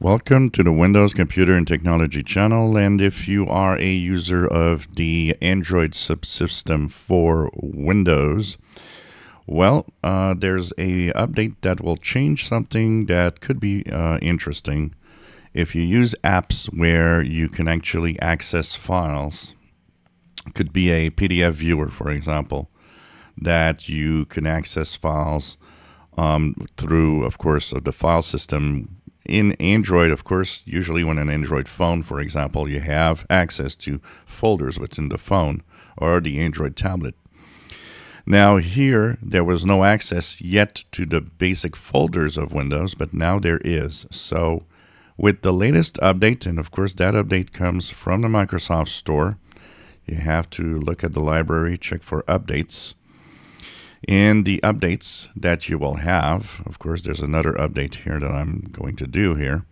Welcome to the Windows Computer and Technology channel and if you are a user of the Android subsystem for Windows well uh, there's a update that will change something that could be uh, interesting. If you use apps where you can actually access files could be a PDF viewer for example that you can access files um, through of course of the file system in Android, of course, usually when an Android phone, for example, you have access to folders within the phone or the Android tablet. Now here, there was no access yet to the basic folders of Windows, but now there is. So with the latest update, and of course that update comes from the Microsoft Store, you have to look at the library, check for updates. In the updates that you will have, of course, there's another update here that I'm going to do here.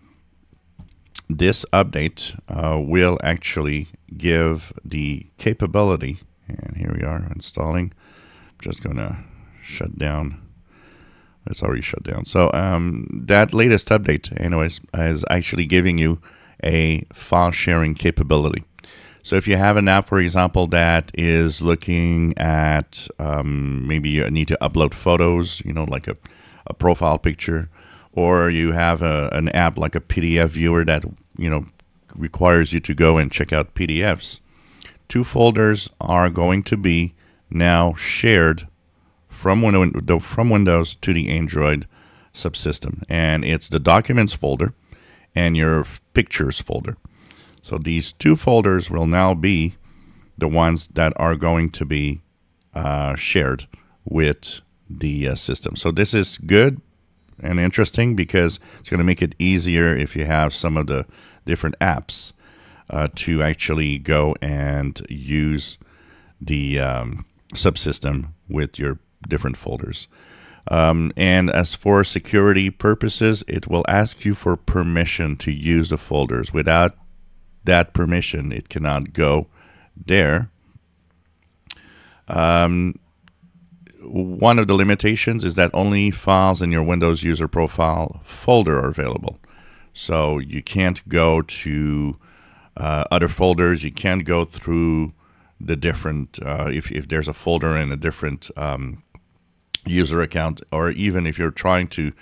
This update uh, will actually give the capability, and here we are installing. I'm just going to shut down. It's already shut down. So um, that latest update, anyways, is actually giving you a file sharing capability. So if you have an app, for example, that is looking at um, maybe you need to upload photos, you know, like a, a profile picture, or you have a, an app like a PDF viewer that, you know, requires you to go and check out PDFs. Two folders are going to be now shared from, window, from Windows to the Android subsystem. And it's the Documents folder and your Pictures folder. So these two folders will now be the ones that are going to be uh, shared with the uh, system. So this is good and interesting because it's going to make it easier if you have some of the different apps uh, to actually go and use the um, subsystem with your different folders. Um, and as for security purposes, it will ask you for permission to use the folders. Without that permission. It cannot go there. Um, one of the limitations is that only files in your Windows user profile folder are available. So you can't go to uh, other folders. You can't go through the different, uh, if, if there's a folder in a different um, user account, or even if you're trying to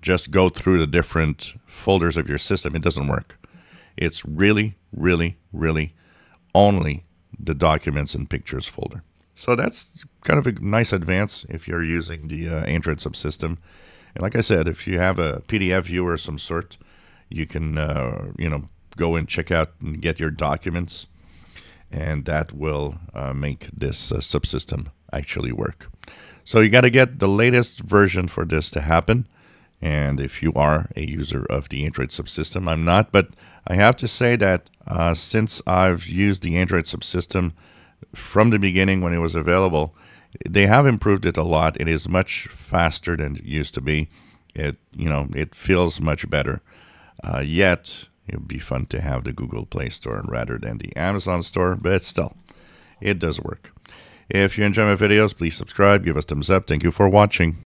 just go through the different folders of your system, it doesn't work. It's really, really, really only the documents and pictures folder. So that's kind of a nice advance if you're using the uh, Android subsystem. And like I said, if you have a PDF viewer of some sort, you can, uh, you know, go and check out and get your documents, and that will uh, make this uh, subsystem actually work. So you got to get the latest version for this to happen. And if you are a user of the Android subsystem, I'm not, but I have to say that uh, since I've used the Android subsystem from the beginning when it was available, they have improved it a lot. It is much faster than it used to be. It you know it feels much better. Uh, yet it would be fun to have the Google Play Store rather than the Amazon Store, but still, it does work. If you enjoy my videos, please subscribe, give us thumbs up. Thank you for watching.